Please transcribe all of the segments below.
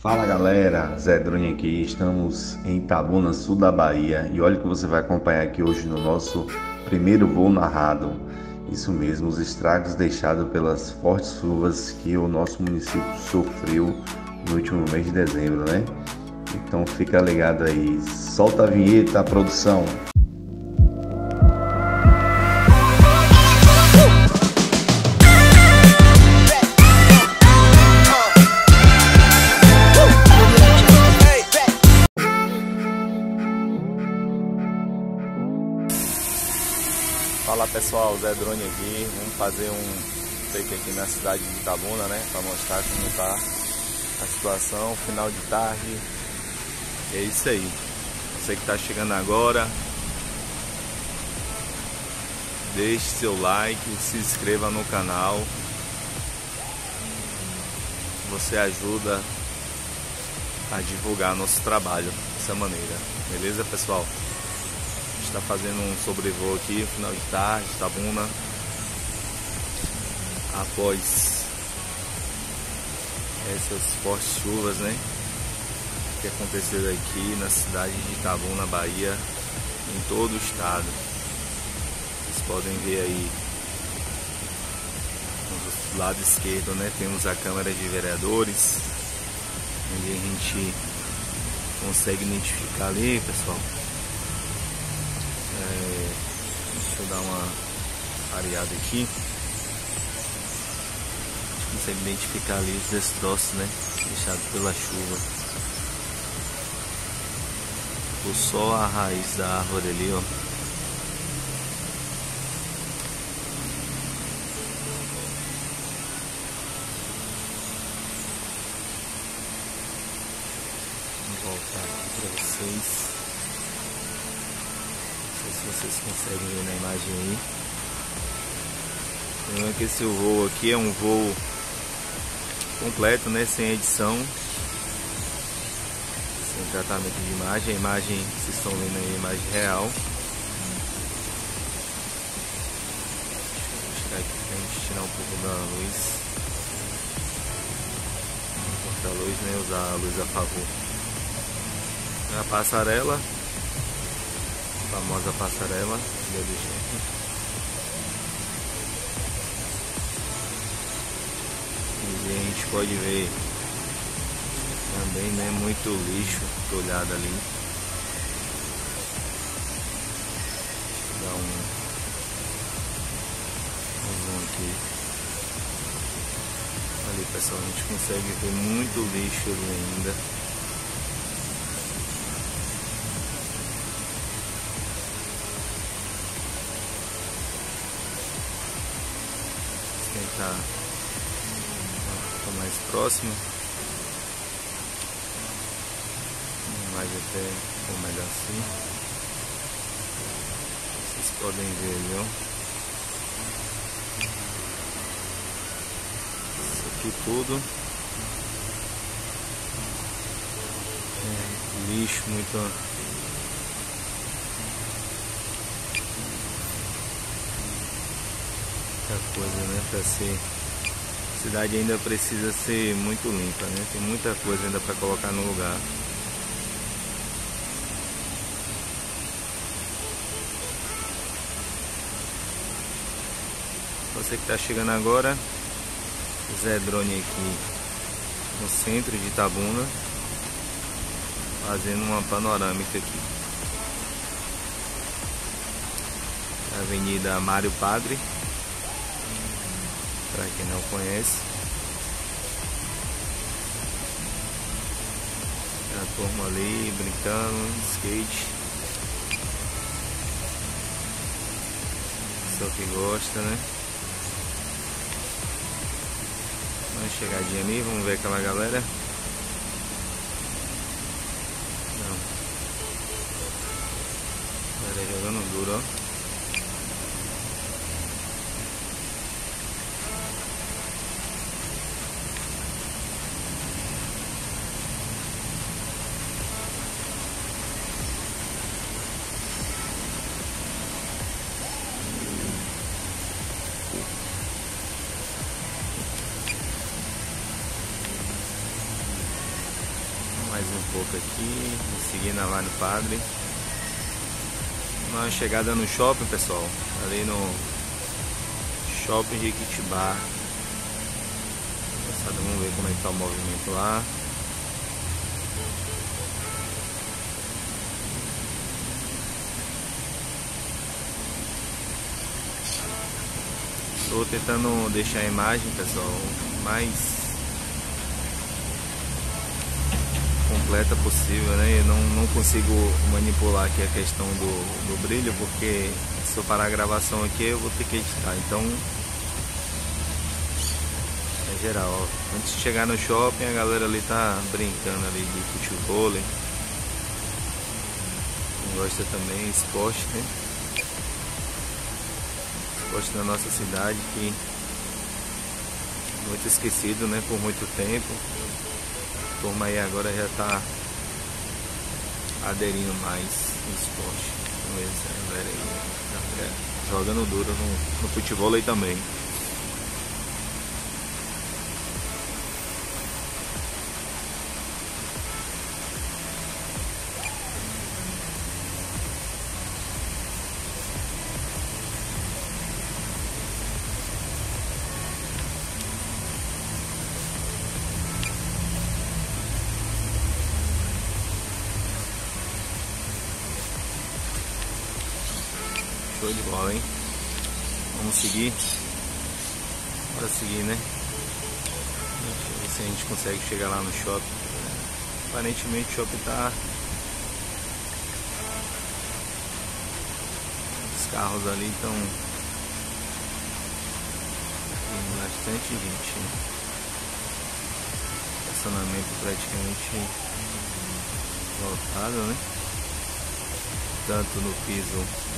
Fala galera, Zé aqui, estamos em Itabuna, sul da Bahia e olha o que você vai acompanhar aqui hoje no nosso primeiro voo narrado. Isso mesmo, os estragos deixados pelas fortes chuvas que o nosso município sofreu no último mês de dezembro, né? Então fica ligado aí, solta a vinheta, produção! Pessoal, Zé Drone aqui. Vamos fazer um take aqui na cidade de Itabuna, né? Para mostrar como tá a situação, final de tarde. É isso aí. Você que tá chegando agora, deixe seu like, se inscreva no canal. Você ajuda a divulgar nosso trabalho dessa maneira. Beleza, pessoal? Está fazendo um sobrevoo aqui, final de tarde, Tabuna. Após essas fortes chuvas, né? Que aconteceu aqui na cidade de Itabuna, Bahia, em todo o estado. Vocês podem ver aí do lado esquerdo, né? Temos a Câmara de Vereadores, onde a gente consegue identificar ali, pessoal é, deixa eu dar uma areada aqui. Consegue identificar ali os destroços, né? Deixados pela chuva. Ficou só a raiz da árvore ali, ó. Vou voltar aqui para vocês se vocês conseguem ver na imagem aí. Lembrando que esse voo aqui é um voo completo, né? Sem edição. Sem tratamento de imagem. A imagem, vocês estão vendo aí, a imagem real. Eu tirar aqui pra gente tirar um pouco da luz. Da luz, né? Usar a luz a favor. A passarela famosa passarela do Alexandre. E a gente pode ver também né, muito lixo olhado ali. Dá um, um zoom aqui. Ali pessoal, a gente consegue ver muito lixo ali ainda. Ficar mais próximo. Mais até ficou melhor assim. Vocês podem ver aí, ó. Isso aqui tudo. É lixo muito muita coisa, né? Pra ser. A cidade ainda precisa ser muito limpa, né? Tem muita coisa ainda para colocar no lugar. Você que está chegando agora, Zé Drone aqui no centro de Itabuna, fazendo uma panorâmica aqui. Avenida Mário Padre, para quem não conhece. A turma ali brincando, skate. Só que gosta, né? Uma chegadinha ali, vamos ver aquela galera. Não. Galera jogando duro, ó. Pouco aqui, seguir na Vale Padre. Uma chegada no shopping, pessoal, ali no Shopping Jequitibá. Vamos ver como é que tá o movimento lá. Estou tentando deixar a imagem, pessoal, mais completa possível, né? Eu não, não consigo manipular aqui a questão do, do brilho, porque se eu parar a gravação aqui eu vou ter que editar. Então, é geral. Antes de chegar no shopping, a galera ali tá brincando ali de futebol. Quem gosta também, esporte, né? esporte na nossa cidade que muito esquecido né, por muito tempo. Turma aí agora já está aderindo mais no esporte. Galera aí, jogando duro no, no futebol aí também. Show de bola, hein? Vamos seguir. Bora seguir, né? Deixa eu ver se a gente consegue chegar lá no shopping. Aparentemente o shopping tá. Os carros ali estão. Bastante gente. Né? Estacionamento praticamente lotado, né? Tanto no piso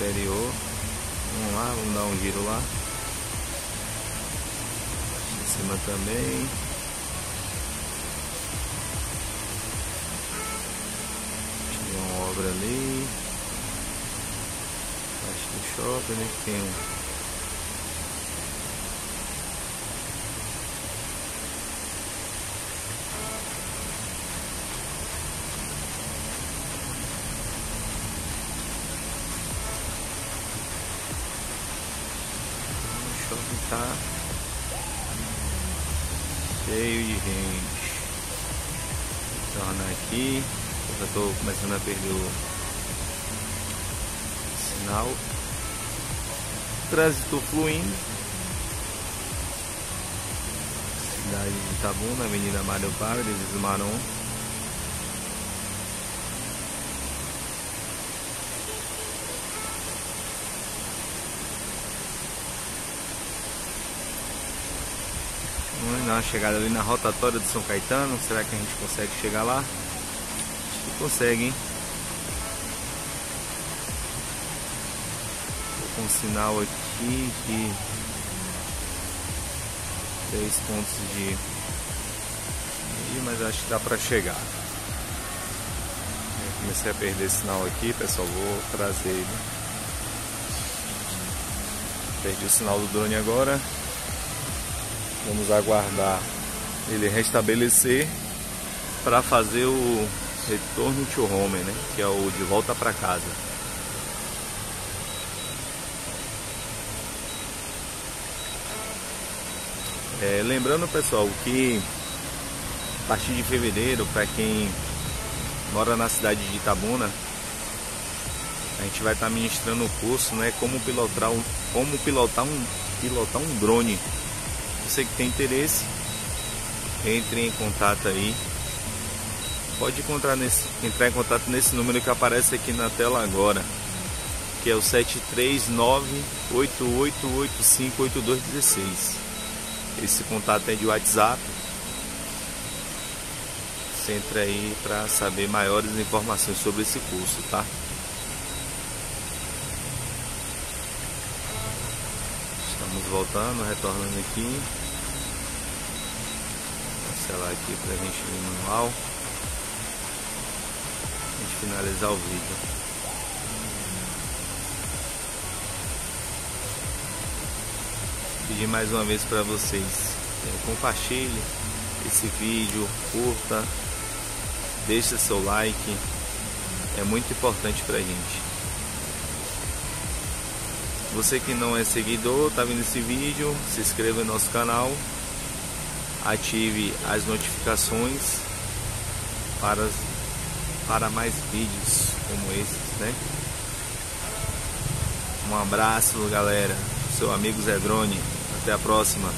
superior. Vamos lá, vamos dar um giro lá. Em cima também. Tinha uma obra ali. Acho que o shopping, né? Que tem um tá cheio de gente. Torna aqui, eu já estou começando a perder o sinal. Trânsito fluindo. Cidade de Itabuna, Avenida Mário Padre, Desmaron. Vamos dar uma chegada ali na rotatória de São Caetano. Será que a gente consegue chegar lá? Acho que consegue, hein? Tô com um sinal aqui de três pontos de mas acho que dá para chegar. Comecei a perder sinal aqui, pessoal. Vou trazer ele. Perdi o sinal do drone agora. Vamos aguardar ele restabelecer para fazer o retorno to home, né? Que é o de volta para casa. É, lembrando pessoal que a partir de fevereiro, para quem mora na cidade de Itabuna, a gente vai estar tá ministrando o curso, né? Como pilotar um, como pilotar um, pilotar um drone você que tem interesse, entre em contato aí. Pode encontrar nesse, entrar em contato nesse número que aparece aqui na tela agora, que é o 73988858216. Esse contato é de WhatsApp. Você entra aí para saber maiores informações sobre esse curso, tá? Estamos voltando, retornando aqui. Cancelar aqui para a gente ir manual. A gente finalizar o vídeo. Pedir mais uma vez para vocês, é, compartilhe, esse vídeo, curta, deixa seu like, é muito importante pra gente. Você que não é seguidor, tá vendo esse vídeo, se inscreva no nosso canal, ative as notificações para, para mais vídeos como esses, né? Um abraço, galera. Seu amigo Zé Drone. Até a próxima.